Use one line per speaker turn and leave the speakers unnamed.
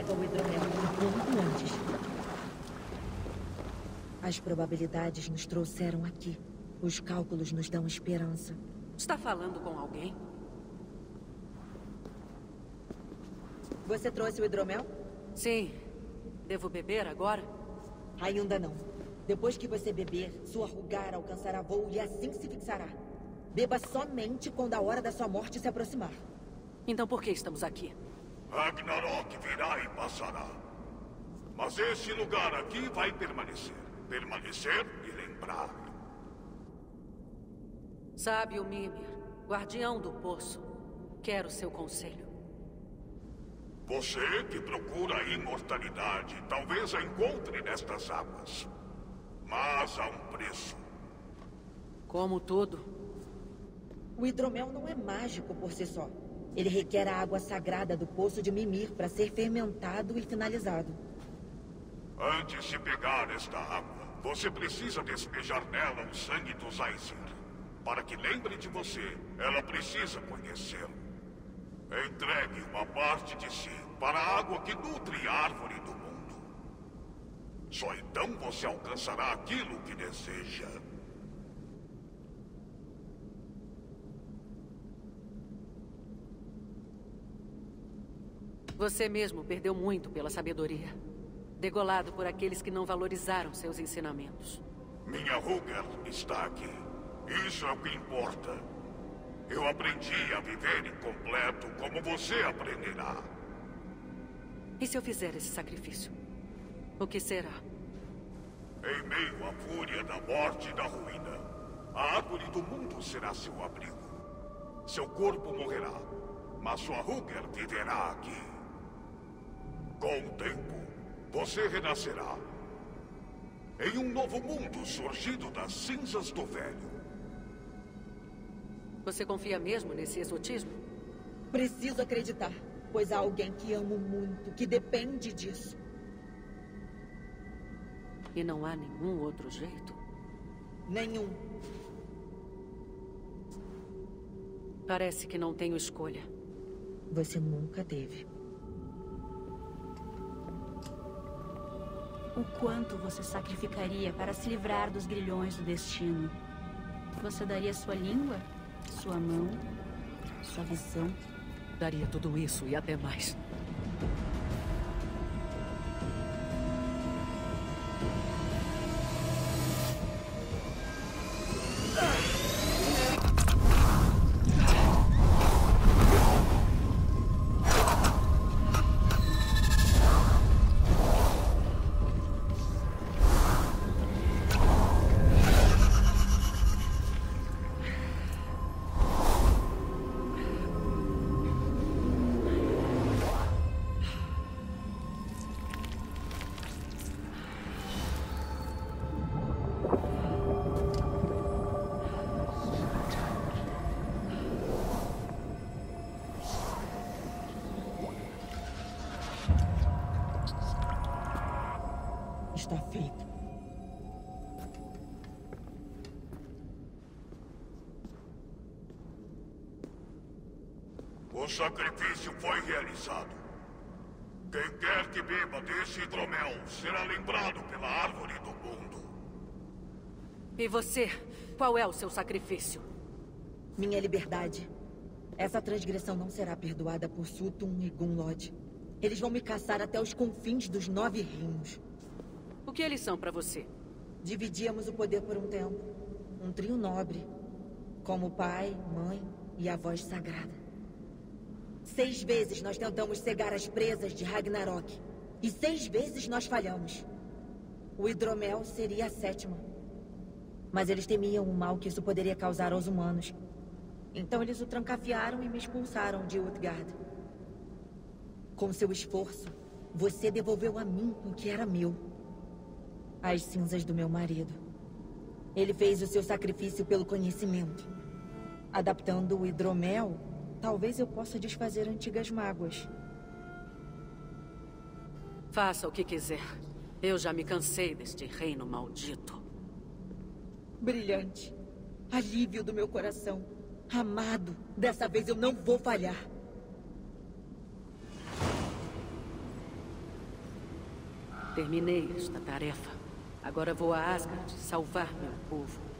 hidromel o quanto antes. As probabilidades nos trouxeram aqui. Os cálculos nos dão esperança.
Está falando com alguém?
Você trouxe o hidromel?
Sim. Devo beber agora?
Ainda não. Depois que você beber, sua rugar alcançará voo e assim se fixará. Beba somente quando a hora da sua morte se aproximar.
Então por que estamos aqui?
Ragnarok virá e passará. Mas esse lugar aqui vai permanecer. Permanecer e lembrar.
Sábio Mimir, guardião do poço, quero seu conselho.
Você que procura a imortalidade, talvez a encontre nestas águas. Mas há um preço.
Como tudo.
O hidromel não é mágico por si só. Ele requer a água sagrada do poço de Mimir para ser fermentado e finalizado.
Antes de pegar esta água, você precisa despejar nela o sangue dos Aesir. Para que lembre de você, ela precisa conhecê-lo. Entregue uma parte de si para a água que nutre a árvore do mundo. Só então você alcançará aquilo que deseja.
Você mesmo perdeu muito pela sabedoria. Degolado por aqueles que não valorizaram seus ensinamentos.
Minha Ruger está aqui. Isso é o que importa. Eu aprendi a viver incompleto como você aprenderá.
E se eu fizer esse sacrifício? O que será?
Em meio à fúria da morte e da ruína, a árvore do mundo será seu abrigo. Seu corpo morrerá, mas sua Ruger viverá aqui. Com o tempo, você renascerá. Em um novo mundo surgido das cinzas do velho.
Você confia mesmo nesse exotismo?
Preciso acreditar, pois há alguém que amo muito, que depende disso.
E não há nenhum outro jeito?
Nenhum.
Parece que não tenho escolha.
Você nunca teve.
O quanto você sacrificaria para se livrar dos grilhões do destino? Você daria sua língua? Sua mão? Sua visão?
Daria tudo isso e até mais.
Está feito.
O sacrifício foi realizado. Quem quer que beba desse hidromel será lembrado pela árvore do mundo.
E você? Qual é o seu sacrifício?
Minha liberdade. Essa transgressão não será perdoada por Sutun e Gunlod. Eles vão me caçar até os confins dos nove reinos.
Que eles são para você?
Dividíamos o poder por um tempo. Um trio nobre. Como pai, mãe e a voz sagrada. Seis vezes nós tentamos cegar as presas de Ragnarok. E seis vezes nós falhamos. O hidromel seria a sétima. Mas eles temiam o mal que isso poderia causar aos humanos. Então eles o trancafiaram e me expulsaram de Utgard. Com seu esforço, você devolveu a mim o que era meu. As cinzas do meu marido. Ele fez o seu sacrifício pelo conhecimento. Adaptando o hidromel, talvez eu possa desfazer antigas mágoas.
Faça o que quiser. Eu já me cansei deste reino maldito.
Brilhante. Alívio do meu coração. Amado, dessa vez eu não vou falhar.
Terminei esta tarefa. Agora vou a Asgard salvar meu povo.